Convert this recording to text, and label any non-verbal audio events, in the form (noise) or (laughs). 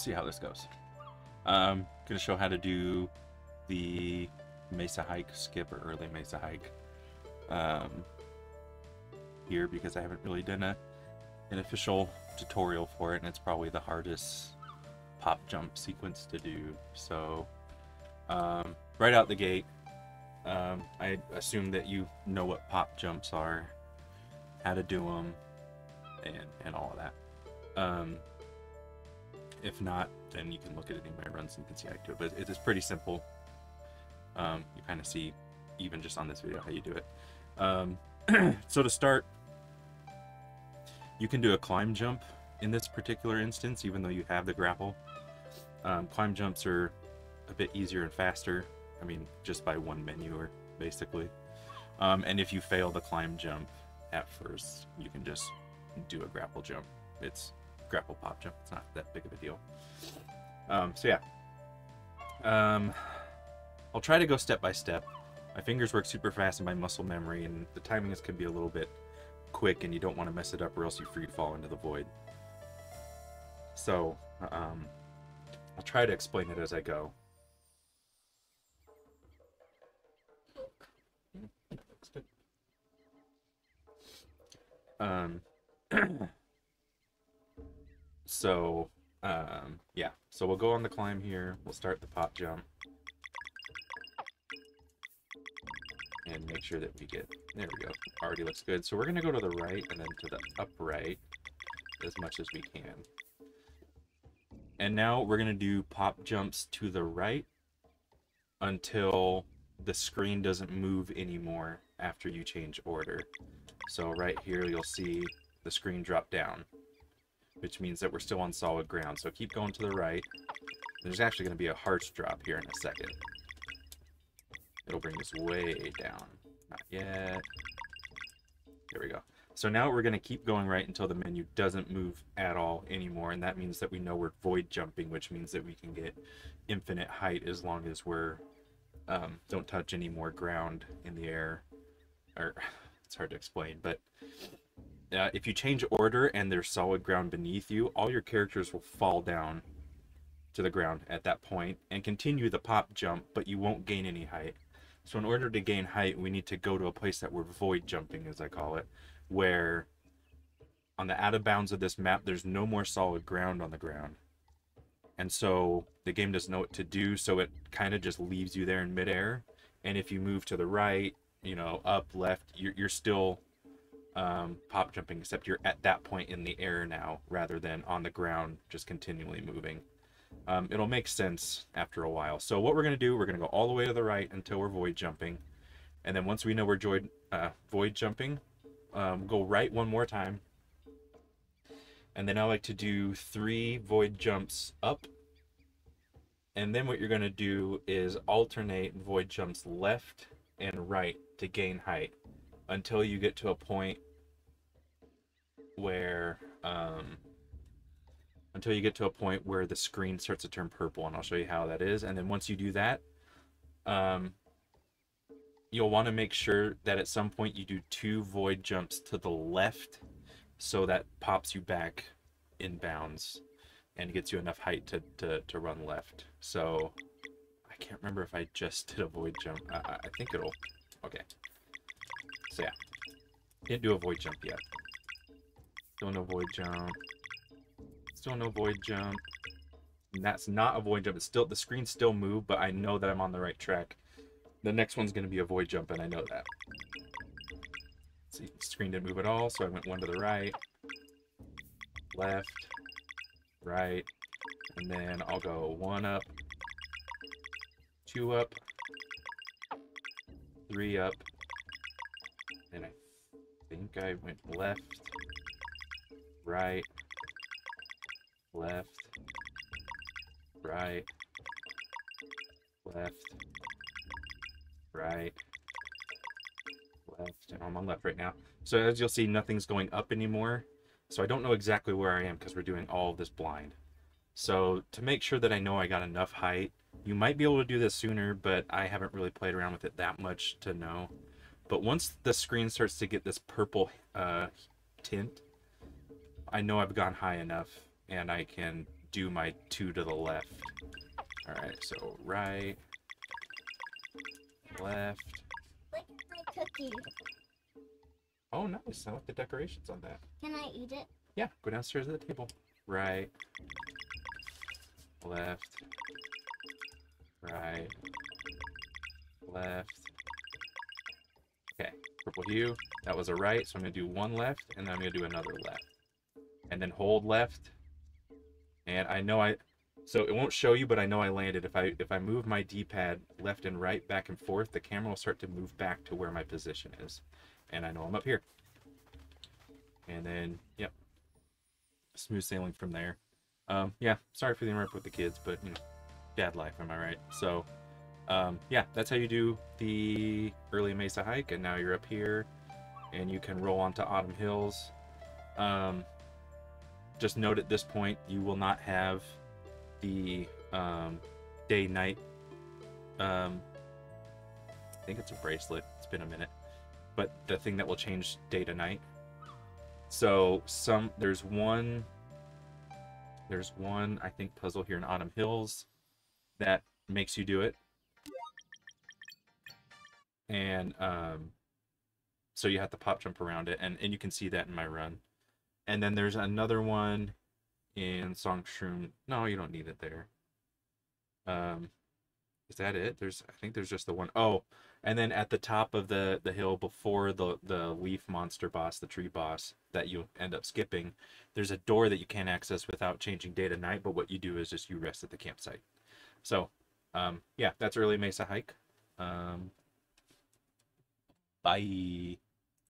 see how this goes. Um, gonna show how to do the Mesa hike skip or early Mesa hike um, here because I haven't really done a an official tutorial for it and it's probably the hardest pop jump sequence to do. So um, right out the gate, um, I assume that you know what pop jumps are, how to do them, and, and all of that. Um, if not, then you can look at any of my runs and you can see how I do it. But it is pretty simple. Um, you kind of see, even just on this video, how you do it. Um, (clears throat) so to start, you can do a climb jump in this particular instance, even though you have the grapple. Um, climb jumps are a bit easier and faster. I mean, just by one menu, or basically. Um, and if you fail the climb jump at first, you can just do a grapple jump. It's grapple pop jump. It's not that big of a deal. Um, so yeah. Um, I'll try to go step by step. My fingers work super fast in my muscle memory, and the timings can be a little bit quick, and you don't want to mess it up, or else you free fall into the void. So, um, I'll try to explain it as I go. Um, (clears throat) so, um, yeah. So we'll go on the climb here. We'll start the pop jump. And make sure that we get, there we go, already looks good. So we're going to go to the right and then to the upright as much as we can. And now we're going to do pop jumps to the right until the screen doesn't move anymore after you change order. So right here you'll see the screen drop down, which means that we're still on solid ground. So keep going to the right. There's actually going to be a harsh drop here in a second. It'll bring us way down. Not yet. There we go. So now we're going to keep going right until the menu doesn't move at all anymore, and that means that we know we're void jumping, which means that we can get infinite height as long as we're um, don't touch any more ground in the air. Or (laughs) it's hard to explain, but uh, if you change order and there's solid ground beneath you, all your characters will fall down to the ground at that point and continue the pop jump, but you won't gain any height. So in order to gain height, we need to go to a place that we're void jumping, as I call it, where on the out of bounds of this map, there's no more solid ground on the ground. And so the game doesn't know what to do, so it kind of just leaves you there in midair. And if you move to the right, you know, up, left, you're, you're still um, pop jumping, except you're at that point in the air now, rather than on the ground, just continually moving. Um, it'll make sense after a while. So what we're going to do, we're going to go all the way to the right until we're void jumping. And then once we know we're void, uh, void jumping, um, go right one more time. And then I like to do three void jumps up. And then what you're going to do is alternate void jumps left and right to gain height until you get to a point where um, until you get to a point where the screen starts to turn purple and I'll show you how that is. And then once you do that um, you'll want to make sure that at some point you do two void jumps to the left so that pops you back in bounds and gets you enough height to, to, to run left. So I can't remember if I just did a void jump. I, I think it'll okay. So yeah. Didn't do a void jump yet still no void jump Still no void jump. And that's not a void jump. It's still the screen still moved, but I know that I'm on the right track. The next one's going to be a void jump, and I know that. See, screen didn't move at all, so I went one to the right, left, right, and then I'll go one up, two up, three up, and I think I went left, right, left, right, left, right, left, and I'm on left right now. So as you'll see, nothing's going up anymore. So I don't know exactly where I am because we're doing all of this blind. So to make sure that I know I got enough height, you might be able to do this sooner, but I haven't really played around with it that much to know. But once the screen starts to get this purple uh, tint, I know I've gone high enough and I can do my two to the left. All right, so right, left. Look at my cookie. Oh, nice. I like the decorations on that. Can I eat it? Yeah, go downstairs to the table. Right, left, right, left. Okay, purple hue. That was a right, so I'm gonna do one left, and then I'm gonna do another left. And then hold left. And I know I, so it won't show you, but I know I landed. If I if I move my D-pad left and right, back and forth, the camera will start to move back to where my position is, and I know I'm up here. And then, yep, smooth sailing from there. Um, yeah, sorry for the interrupt with the kids, but you know, dad life, am I right? So, um, yeah, that's how you do the early Mesa hike, and now you're up here, and you can roll onto Autumn Hills. Um, just note at this point, you will not have the um, day-night. Um, I think it's a bracelet. It's been a minute, but the thing that will change day to night. So some there's one there's one I think puzzle here in Autumn Hills that makes you do it. And um so you have to pop jump around it and, and you can see that in my run. And then there's another one in Songshroom. No, you don't need it there. Um is that it? There's I think there's just the one. Oh, and then at the top of the the hill before the the leaf monster boss, the tree boss that you end up skipping, there's a door that you can't access without changing day to night. But what you do is just you rest at the campsite. So, um, yeah, that's early Mesa hike. Um, bye.